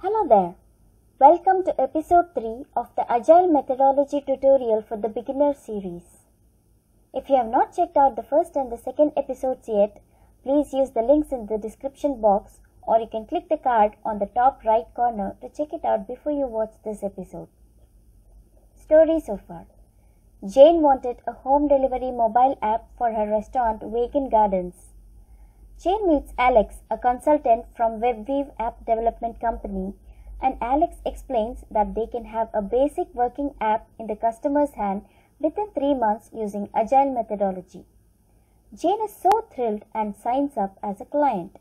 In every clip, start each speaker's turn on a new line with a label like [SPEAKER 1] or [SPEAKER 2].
[SPEAKER 1] Hello there. Welcome to episode 3 of the Agile Methodology tutorial for the beginner series. If you have not checked out the first and the second episodes yet, please use the links in the description box or you can click the card on the top right corner to check it out before you watch this episode. Story so far. Jane wanted a home delivery mobile app for her restaurant Vegan Gardens. Jane meets Alex, a consultant from WebWeave app development company, and Alex explains that they can have a basic working app in the customer's hand within 3 months using agile methodology. Jane is so thrilled and signs up as a client.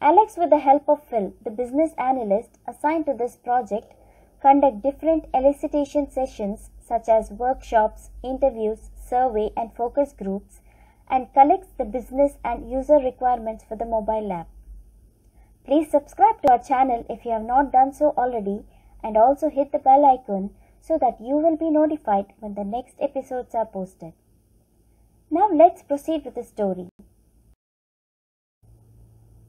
[SPEAKER 1] Alex, with the help of Phil, the business analyst assigned to this project, conduct different elicitation sessions such as workshops, interviews, survey and focus groups and collects the business and user requirements for the mobile app. Please subscribe to our channel if you have not done so already and also hit the bell icon so that you will be notified when the next episodes are posted. Now let's proceed with the story.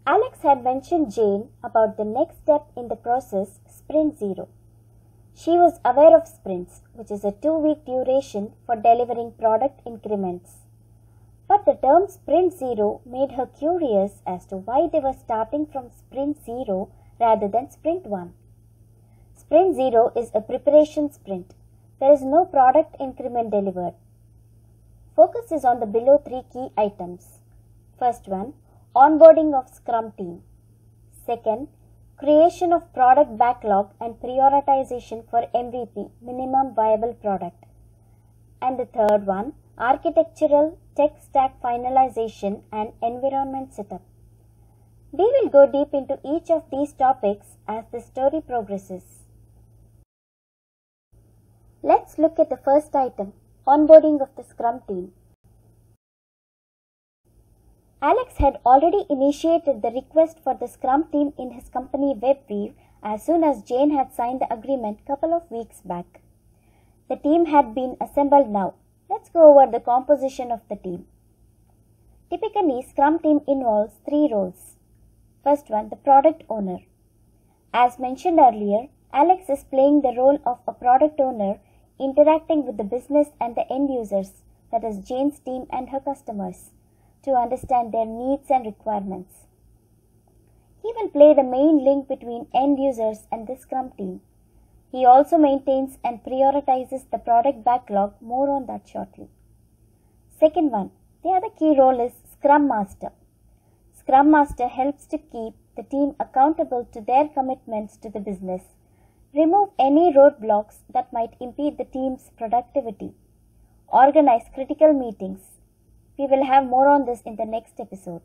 [SPEAKER 1] Alex had mentioned Jane about the next step in the process, Sprint Zero. She was aware of sprints, which is a two week duration for delivering product increments. But the term Sprint Zero made her curious as to why they were starting from Sprint Zero rather than Sprint 1. Sprint Zero is a preparation sprint. There is no product increment delivered. Focus is on the below three key items. First one, onboarding of Scrum team. Second, creation of product backlog and prioritization for MVP, minimum viable product. And the third one, architectural tech stack finalization and environment setup. We will go deep into each of these topics as the story progresses. Let's look at the first item, onboarding of the Scrum team. Alex had already initiated the request for the Scrum team in his company WebWeave as soon as Jane had signed the agreement couple of weeks back. The team had been assembled now. Let's go over the composition of the team. Typically, Scrum team involves three roles. First one, the product owner. As mentioned earlier, Alex is playing the role of a product owner interacting with the business and the end users, that is Jane's team and her customers, to understand their needs and requirements. He will play the main link between end users and the Scrum team. He also maintains and prioritizes the product backlog, more on that shortly. Second one, the other key role is Scrum Master. Scrum Master helps to keep the team accountable to their commitments to the business remove any roadblocks that might impede the team's productivity, organize critical meetings. We will have more on this in the next episode.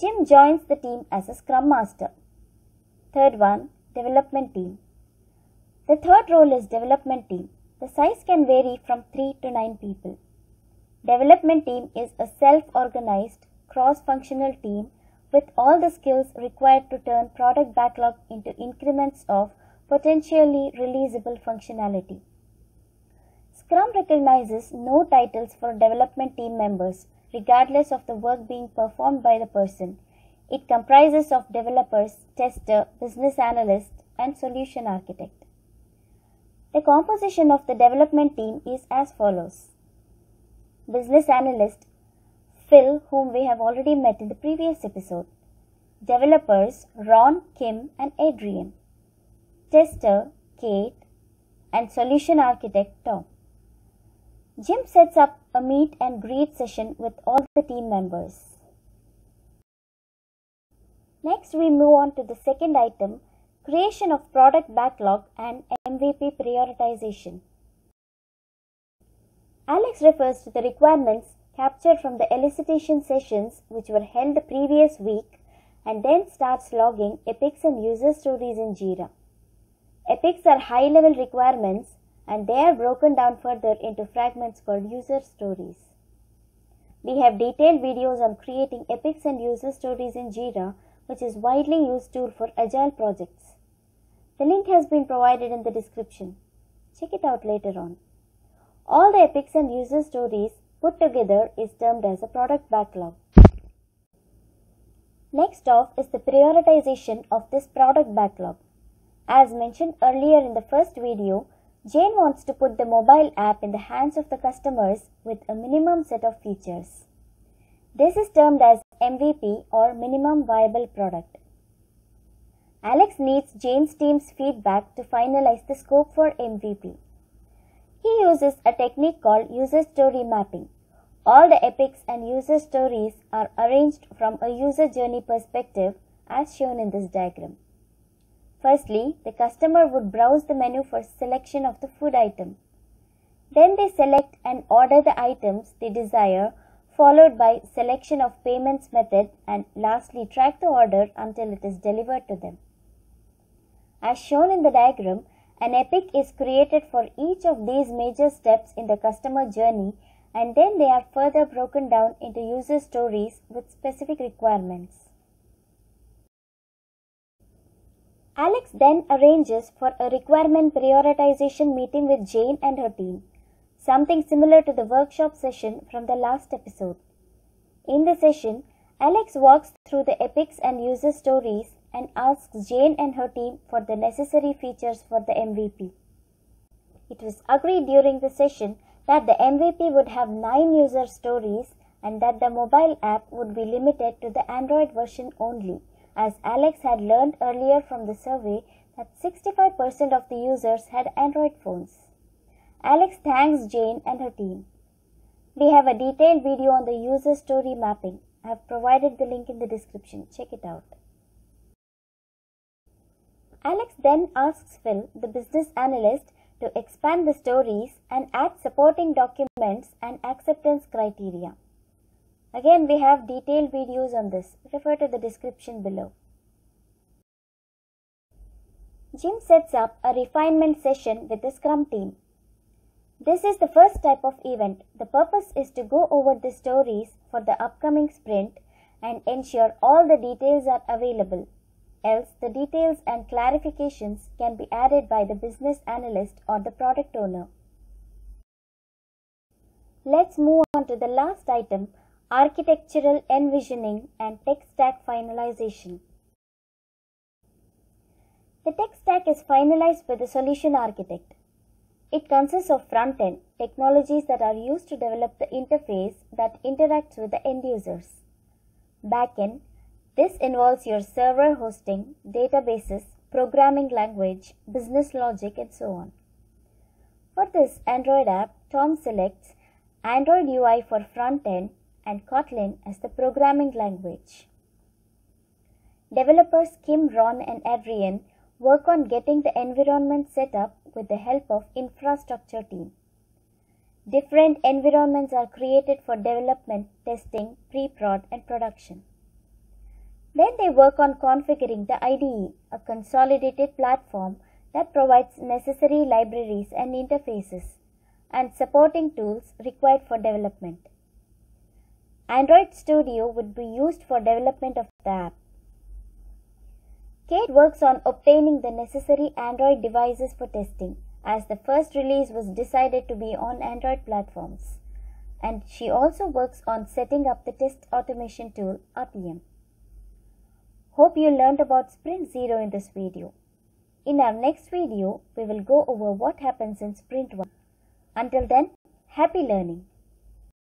[SPEAKER 1] Jim joins the team as a Scrum Master. Third one, development team. The third role is development team. The size can vary from 3 to 9 people. Development team is a self-organized, cross-functional team with all the skills required to turn product backlog into increments of potentially releasable functionality. Scrum recognizes no titles for development team members, regardless of the work being performed by the person. It comprises of developers, tester, business analyst, and solution architect. The composition of the development team is as follows. Business analyst Phil, whom we have already met in the previous episode. Developers Ron, Kim, and Adrian. Tester Kate, and solution architect Tom. Jim sets up a meet and greet session with all the team members. Next, we move on to the second item creation of product backlog and MVP prioritization. Alex refers to the requirements captured from the elicitation sessions which were held the previous week and then starts logging epics and user stories in Jira. Epics are high level requirements and they are broken down further into fragments called user stories. We have detailed videos on creating epics and user stories in Jira, which is widely used tool for agile projects. The link has been provided in the description. Check it out later on. All the epics and user stories put together is termed as a product backlog. Next off is the prioritization of this product backlog. As mentioned earlier in the first video, Jane wants to put the mobile app in the hands of the customers with a minimum set of features. This is termed as MVP or minimum viable product. Alex needs Jane's team's feedback to finalize the scope for MVP. He uses a technique called user story mapping. All the epics and user stories are arranged from a user journey perspective as shown in this diagram. Firstly, the customer would browse the menu for selection of the food item. Then they select and order the items they desire followed by selection of payments method and lastly track the order until it is delivered to them. As shown in the diagram, an epic is created for each of these major steps in the customer journey and then they are further broken down into user stories with specific requirements. Alex then arranges for a requirement prioritization meeting with Jane and her team something similar to the workshop session from the last episode. In the session, Alex walks through the epics and user stories and asks Jane and her team for the necessary features for the MVP. It was agreed during the session that the MVP would have 9 user stories and that the mobile app would be limited to the Android version only, as Alex had learned earlier from the survey that 65% of the users had Android phones. Alex thanks Jane and her team. We have a detailed video on the user story mapping. I have provided the link in the description. Check it out. Alex then asks Phil, the business analyst, to expand the stories and add supporting documents and acceptance criteria. Again, we have detailed videos on this. Refer to the description below. Jim sets up a refinement session with the Scrum team. This is the first type of event. The purpose is to go over the stories for the upcoming sprint and ensure all the details are available. Else, the details and clarifications can be added by the business analyst or the product owner. Let's move on to the last item architectural envisioning and tech stack finalization. The tech stack is finalized by the solution architect. It consists of front end technologies that are used to develop the interface that interacts with the end users. Back end this involves your server hosting, databases, programming language, business logic, and so on. For this Android app, Tom selects Android UI for front end and Kotlin as the programming language. Developers Kim, Ron, and Adrian work on getting the environment set up with the help of infrastructure team. Different environments are created for development, testing, pre-prod and production. Then they work on configuring the IDE, a consolidated platform that provides necessary libraries and interfaces and supporting tools required for development. Android Studio would be used for development of the app. Kate works on obtaining the necessary Android devices for testing, as the first release was decided to be on Android platforms. And she also works on setting up the test automation tool RTM. Hope you learned about Sprint 0 in this video. In our next video, we will go over what happens in Sprint 1. Until then, happy learning!